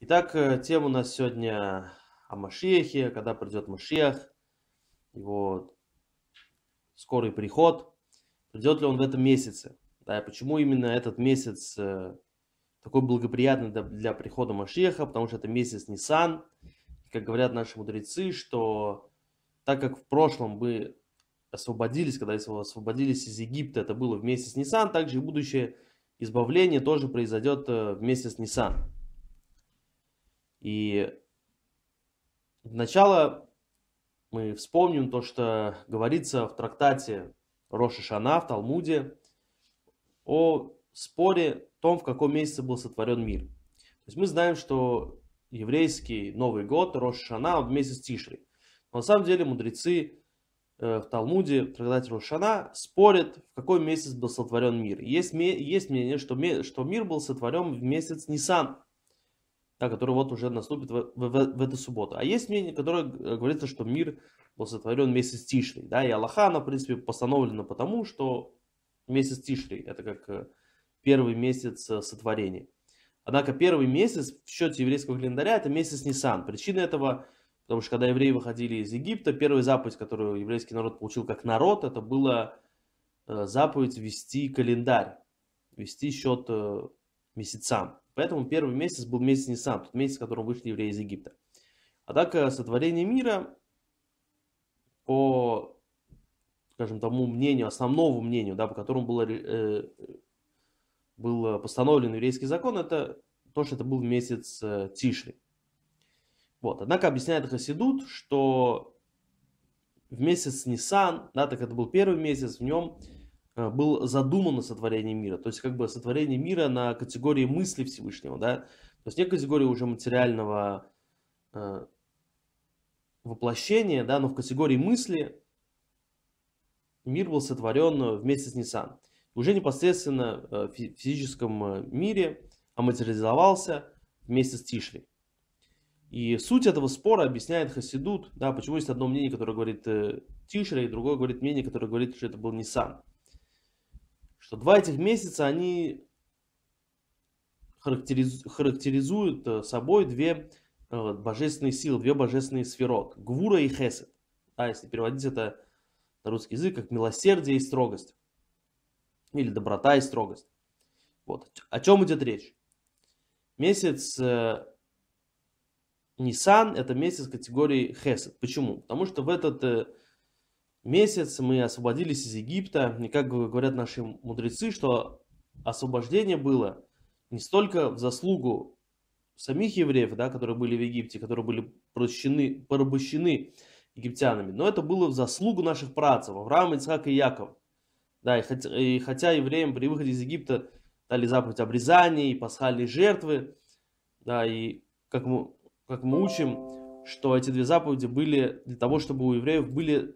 Итак, э, тема у нас сегодня о Машиехе, когда придет Машиах, его скорый приход, придет ли он в этом месяце. Да, почему именно этот месяц э, такой благоприятный для, для прихода Машиеха, потому что это месяц Нисан. Как говорят наши мудрецы, что так как в прошлом мы освободились, когда освободились из Египта, это было в месяц Нисан, также и будущее избавление тоже произойдет э, в месяц Нисан. И сначала мы вспомним то, что говорится в трактате Роша Шана в Талмуде о споре том, в каком месяце был сотворен мир. То есть мы знаем, что еврейский Новый год, Роша Шана, он месяц Тишри. Но на самом деле мудрецы э, в Талмуде, в трактате Рошана, спорят, в какой месяц был сотворен мир. Есть, есть мнение, что, что мир был сотворен в месяц Нисан да, который вот уже наступит в, в, в эту субботу. А есть мнение, которое говорится, что мир был сотворен месяц Тишри. Да, и Аллаха, она, в принципе, постановлена потому, что месяц Тишри, это как э, первый месяц э, сотворения. Однако первый месяц в счете еврейского календаря это месяц Нисан. Причина этого, потому что когда евреи выходили из Египта, первая заповедь, которую еврейский народ получил как народ, это была э, заповедь вести календарь, вести счет месяцам. Поэтому первый месяц был месяц Нисан, тот месяц, в котором вышли евреи из Египта. Однако сотворение мира, по, скажем, тому мнению, основному мнению, да, по которому было, э, был постановлен еврейский закон, это то, что это был месяц э, Тишри. Вот. Однако объясняет Хасидут, что в месяц Нисан, да, так это был первый месяц, в нем Э, был задумано сотворение мира. То есть как бы сотворение мира на категории мысли Всевышнего, да. То есть не категории уже материального э, воплощения, да, но в категории мысли мир был сотворен вместе с Нисан. Уже непосредственно э, в физическом э, мире материализовался вместе с Тишри. И суть этого спора объясняет Хасидут, да, почему есть одно мнение, которое говорит э, и другое говорит мнение, которое говорит, что это был Нисан что два этих месяца, они характеризуют э, собой две э, божественные силы, две божественные сферот. Гвура и хесед. Да, если переводить это на русский язык, как милосердие и строгость. Или доброта и строгость. Вот. О чем идет речь? Месяц э, Нисан – это месяц категории хесед. Почему? Потому что в этот э, месяц мы освободились из Египта. И как говорят наши мудрецы, что освобождение было не столько в заслугу самих евреев, да, которые были в Египте, которые были прощены, порабощены египтянами, но это было в заслугу наших працев, Авраама, Ицхака и Якова. Да, и хотя, и хотя евреям при выходе из Египта дали заповедь обрезания и пасхальные жертвы, да, и как мы, как мы учим, что эти две заповеди были для того, чтобы у евреев были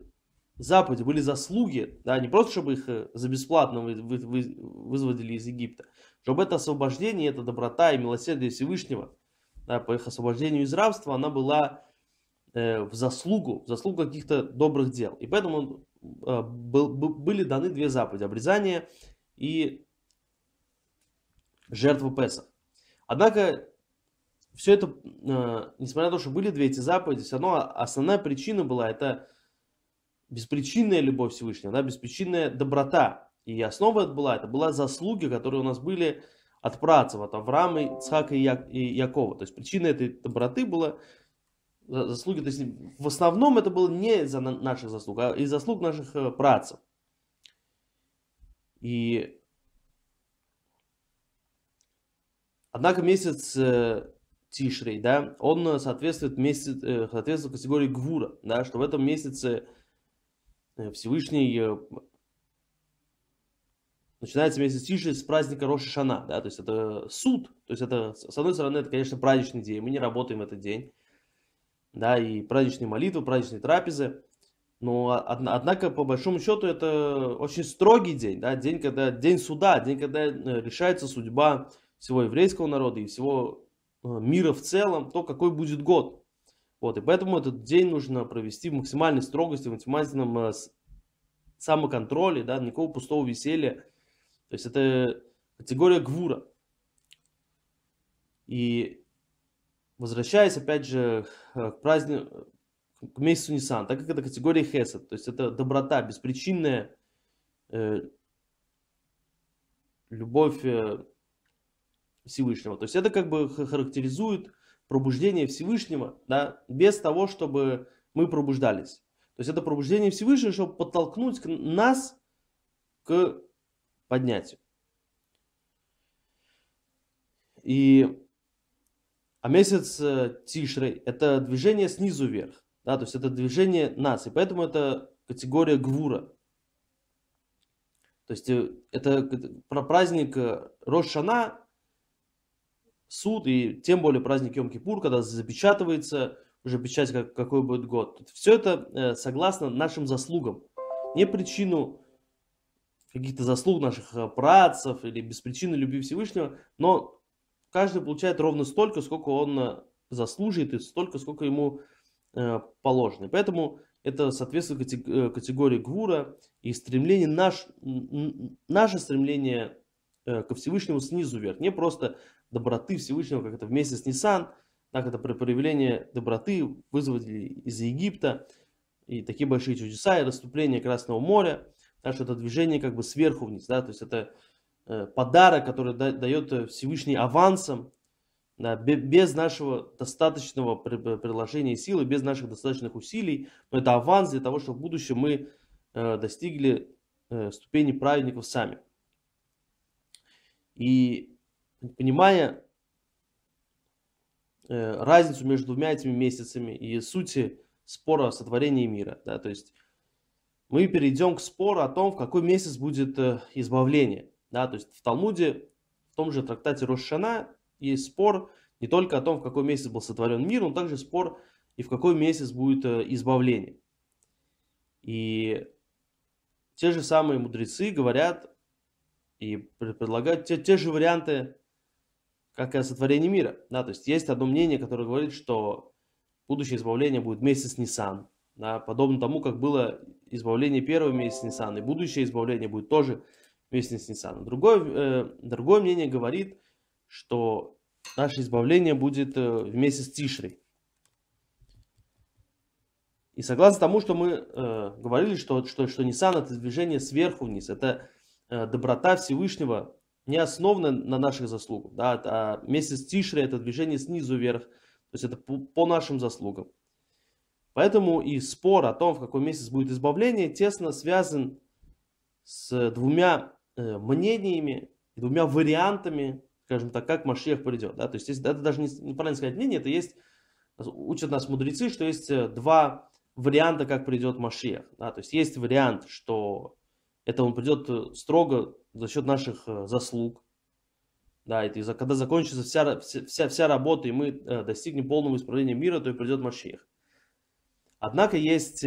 заповеди, были заслуги, да, не просто чтобы их э, за бесплатно вы, вы, вы, вызводили из Египта, чтобы это освобождение, эта доброта и милосердие Всевышнего, да, по их освобождению из рабства, она была э, в заслугу, в заслугу каких-то добрых дел. И поэтому э, был, были даны две заповеди, обрезание и жертва Песах. Однако все это, э, несмотря на то, что были две эти заповеди, все равно основная причина была это беспричинная любовь Всевышнего, да, беспричинная доброта. И основа это была, это была заслуги, которые у нас были от працев, от Авраама, Ицхака и, Я, и Якова. То есть причина этой доброты была заслуги, то есть в основном это было не из-за наших заслуг, а из заслуг наших э, працев. И однако месяц э, Тишрей, да, он соответствует, месяц, э, соответствует категории Гвура, да, что в этом месяце Э, Всевышний э, начинается месяц Тиши с праздника Роша Шана, да, то есть это суд, то есть это, с одной стороны, это, конечно, праздничный день, мы не работаем этот день, да, и праздничные молитвы, праздничные трапезы, но, однако, по большому счету, это очень строгий день, да, день, когда, день суда, день, когда э, решается судьба всего еврейского народа и всего мира в целом, то, какой будет год. Вот, и поэтому этот день нужно провести в максимальной строгости, в максимальном э, самоконтроле, да, никакого пустого веселья. То есть это категория гвура. И возвращаясь опять же к празднику, к месяцу Нисан, так как это категория Хесед, то есть это доброта, беспричинная э, любовь э, Всевышнего. То есть это как бы характеризует пробуждение Всевышнего, да, без того, чтобы мы пробуждались. То есть это пробуждение Всевышнего, чтобы подтолкнуть нас к поднятию. И а месяц э, Тишрей – это движение снизу вверх. Да, то есть это движение нас. И поэтому это категория Гвура. То есть э, это про праздник э, Рошана, суд и тем более праздник Йом-Кипур, когда запечатывается уже печать, как, какой будет год. Все это согласно нашим заслугам. Не причину каких-то заслуг наших працев или без причины любви Всевышнего, но каждый получает ровно столько, сколько он э, заслужит и столько, сколько ему э, положено. поэтому это соответствует э, категории гвура и стремление, наш, наше стремление ко Всевышнему снизу вверх. Не просто доброты Всевышнего, как это вместе с Нисан, так это проявление доброты вызвали из Египта, и такие большие чудеса, и расступление Красного моря, так что это движение как бы сверху вниз, да, то есть это Э, подарок, который дает э, Всевышний авансом, да, без нашего достаточного приложения силы, без наших достаточных усилий. Но это аванс для того, чтобы в будущем мы э, достигли ступени праведников сами. И понимая разницу между двумя этими месяцами и сути спора о сотворении мира, да, то есть мы перейдем к спору о том, в какой месяц будет избавление. Да, то есть в Талмуде, в том же трактате Рошана есть спор не только о том, в какой месяц был сотворен мир, но также спор и в какой месяц будет э, избавление. И те же самые мудрецы говорят и предлагают те, те же варианты, как и о сотворении мира. Да, то есть есть одно мнение, которое говорит, что будущее избавление будет месяц Нисан. Да, подобно тому, как было избавление первого месяца Нисан, и будущее избавление будет тоже вместе с Ниссаном. Другое, э, другое мнение говорит, что наше избавление будет э, вместе с Тишрой. И согласно тому, что мы э, говорили, что, что, что Ниссан это движение сверху вниз, это э, доброта Всевышнего, не основана на наших заслугах. Да, а месяц Тишры это движение снизу вверх, то есть это по, по нашим заслугам. Поэтому и спор о том, в какой месяц будет избавление, тесно связан с двумя Э, мнениями, двумя вариантами, скажем так, как Машех придет. Да? То есть это даже не, неправильно сказать мнение, это есть, учат нас мудрецы, что есть э, два варианта, как придет Машех. Да? То есть есть вариант, что это он придет э, строго за счет наших заслуг. Да, и когда закончится вся, вся, вся работа, и мы достигнем полного исправления мира, то и придет Машех. Однако есть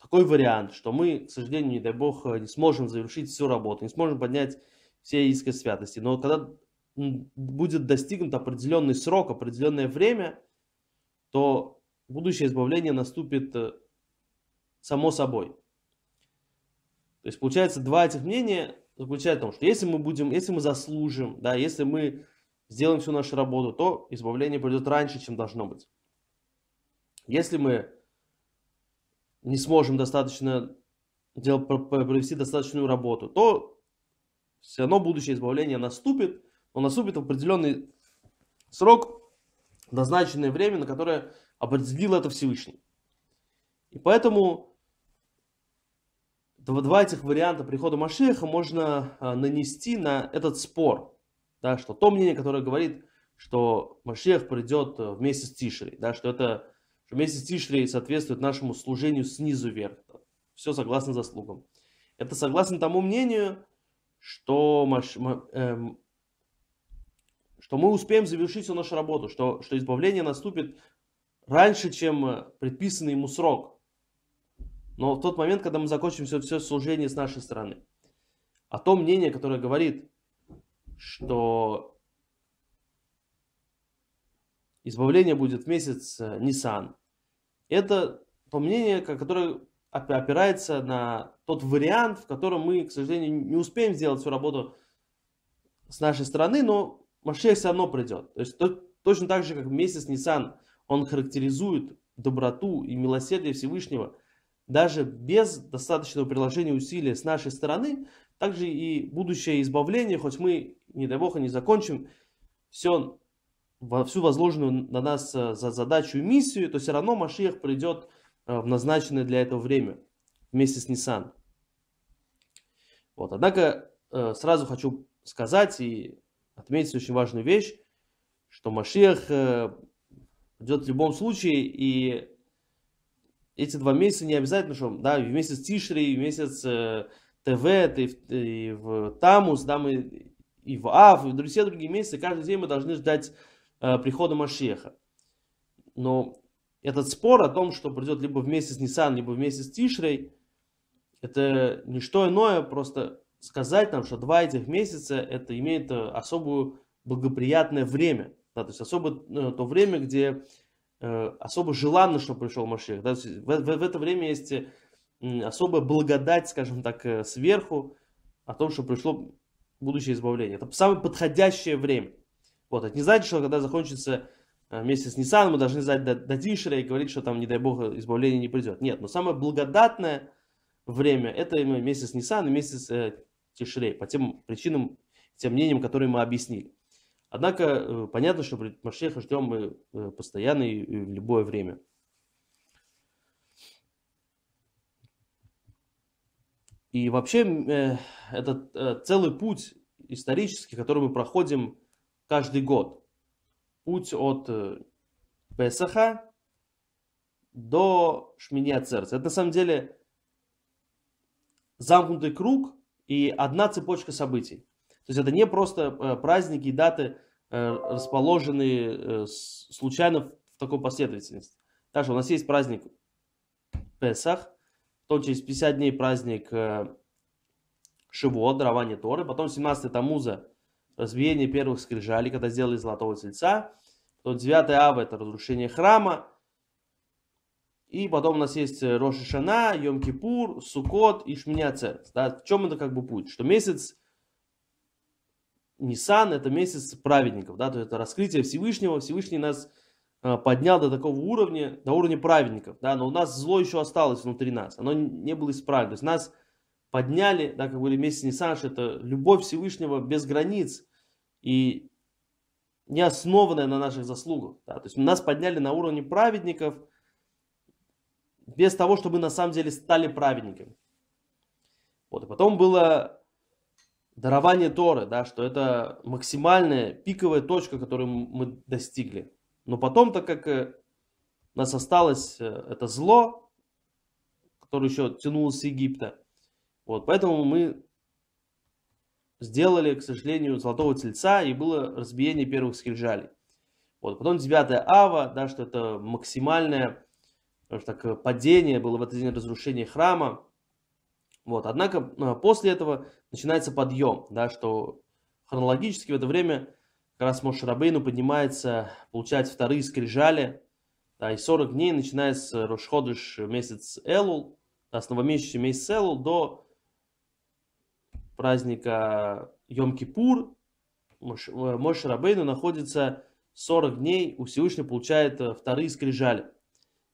такой вариант, что мы, к сожалению, не дай бог, э, не сможем завершить всю работу, не сможем поднять все иски святости. Но когда будет достигнут определенный срок, определенное время, то будущее избавление наступит э, само собой. То есть получается два этих мнения заключаются в том, что если мы будем, если мы заслужим, да, если мы сделаем всю нашу работу, то избавление придет раньше, чем должно быть. Если мы не сможем достаточно делать, провести достаточную работу, то все равно будущее избавление наступит, но наступит в определенный срок, назначенное время, на которое определил это Всевышний. И поэтому два этих варианта прихода Машеха можно а, нанести на этот спор. Да, что то мнение, которое говорит, что Машех придет э, вместе с Тишей, да, что это что месяц Тишрей соответствует нашему служению снизу вверх. Все согласно заслугам. Это согласно тому мнению, что, эм, что мы успеем завершить всю нашу работу, что, что избавление наступит раньше, чем предписанный ему срок. Но в тот момент, когда мы закончим все, все служение с нашей стороны. А то мнение, которое говорит, что избавление будет в месяц э, Нисан. Это то мнение, которое опирается на тот вариант, в котором мы, к сожалению, не успеем сделать всю работу с нашей стороны, но Машех все равно придет. То есть то, точно так же, как месяц Нисан, он характеризует доброту и милосердие Всевышнего, даже без достаточного приложения усилия с нашей стороны, также и будущее избавление, хоть мы, не дай бог, не закончим все, всю возложенную на нас э, за задачу и миссию, то все равно Машиях придет э, в назначенное для этого время вместе с Нисан. Вот. Однако э, сразу хочу сказать и отметить очень важную вещь, что Машиах придет в любом случае, и эти два месяца не обязательно, что да, в месяц Тишри, в месяц э, ТВ, и в, и в Тамус, да, мы и в Ав, и в все другие месяцы, каждый день мы должны ждать э, прихода Машеха. Но этот спор о том, что придет либо в месяц Нисан, либо в месяц Тишрей, это не что иное, просто сказать нам, что два этих месяца это имеет э, особую благоприятное время. Да, то есть особо э, то время, где особо желанно, чтобы пришел Машех. Да? В, в, в это время есть особая благодать, скажем так, э, сверху о том, что пришло будущее избавление. Это самое подходящее время. Вот, это не значит, что когда закончится э, месяц Нисан, мы должны знать до, до Тишера и говорить, что там, не дай бог, избавление не придет. Нет, но самое благодатное время это месяц Нисан и месяц э, Тишрей, по тем причинам, тем мнениям, которые мы объяснили. Однако э, понятно, что Машеха ждем мы э, постоянно и в любое время. И вообще э, это целый путь исторический, который мы проходим каждый год. Путь от Песаха до Шмини Церца. Это на самом деле замкнутый круг и одна цепочка событий. То есть это не просто праздники и даты, Э, расположены э, случайно в такой последовательности. Также у нас есть праздник Песах, потом через 50 дней праздник э, Шивот, дарование Торы, потом 17 Тамуза, разбиение первых скрижалей, когда сделали золотого тельца, потом 9 Ава, это разрушение храма, и потом у нас есть Роша Шана, Йом-Кипур, Сукот и Шминя Церц. Да? В чем это как бы путь? Что месяц Нисан это месяц праведников, да, то есть это раскрытие Всевышнего, Всевышний нас э, поднял до такого уровня, до уровня праведников, да, но у нас зло еще осталось внутри нас, оно не было исправлено, то есть нас подняли, да, как говорили месяц Нисан, что это любовь Всевышнего без границ и не основанная на наших заслугах, да, то есть нас подняли на уровне праведников без того, чтобы на самом деле стали праведниками. Вот, и потом было дарование Торы, да, что это максимальная пиковая точка, которую мы достигли. Но потом, так как э, нас осталось э, это зло, которое еще тянулось с Египта, вот, поэтому мы сделали, к сожалению, золотого тельца, и было разбиение первых скрижалей. Вот, потом 9 ава, да, что это максимальное так, падение, было в этот день разрушение храма. Вот. Однако а, после этого начинается подъем, да, что хронологически в это время как раз Моше Рабейну поднимается получать вторые скрижали, да, и 40 дней, начиная с Рошходыш месяц Элул, да, с новомесячный месяц Элул до праздника Йом-Кипур, Моше э, Рабейну находится 40 дней, у Всевышнего получает э, вторые скрижали.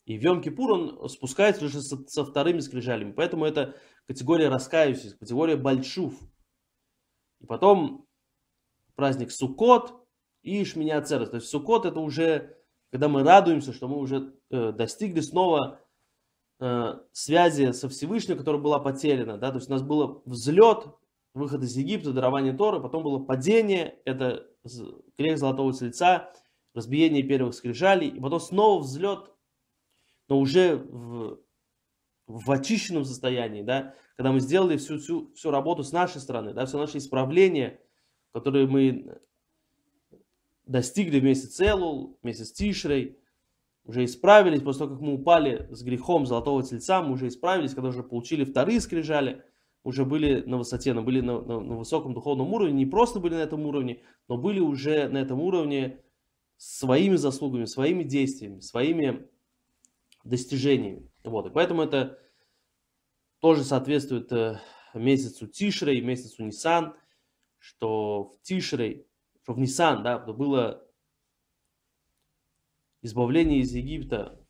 И в Йом-Кипур он спускается уже со, со вторыми скрижалями. Поэтому это категория раскающихся, категория большув. И потом праздник Суккот и Шминя Церес. То есть Суккот это уже, когда мы радуемся, что мы уже э, достигли снова э, связи со Всевышним, которая была потеряна. Да? То есть у нас был взлет, выход из Египта, дарование Торы, потом было падение, это грех золотого тельца, разбиение первых скрижалей, и потом снова взлет но уже в, в очищенном состоянии, да, когда мы сделали всю, всю, всю работу с нашей стороны, да, все наши исправления, которые мы достигли вместе с Элул, вместе с Тишрей, уже исправились, после того, как мы упали с грехом Золотого Тельца, мы уже исправились, когда уже получили вторые скрижали, уже были на высоте, но были на, на, на высоком духовном уровне, не просто были на этом уровне, но были уже на этом уровне своими заслугами, своими действиями, своими достижениями. Вот, и поэтому это тоже соответствует э, месяцу Тишрей, месяцу Нисан, что в Тишрей, что в Нисан, да, было избавление из Египта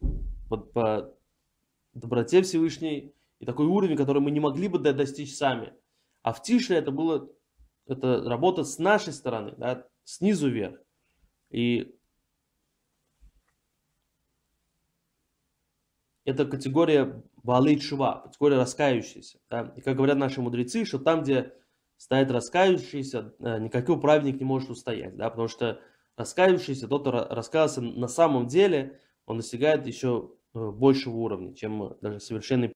по, по доброте Всевышней и такой уровень, который мы не могли бы достичь сами. А в Тише это было, это работа с нашей стороны, да, снизу вверх. И это категория Баалей Шива, категория раскающаяся. Да? И как говорят наши мудрецы, что там, где стоит раскающийся, э, никакой праведник не может устоять. Да? Потому что раскаявшийся, тот, кто раскаялся на самом деле, он достигает еще э, большего уровня, чем даже совершенный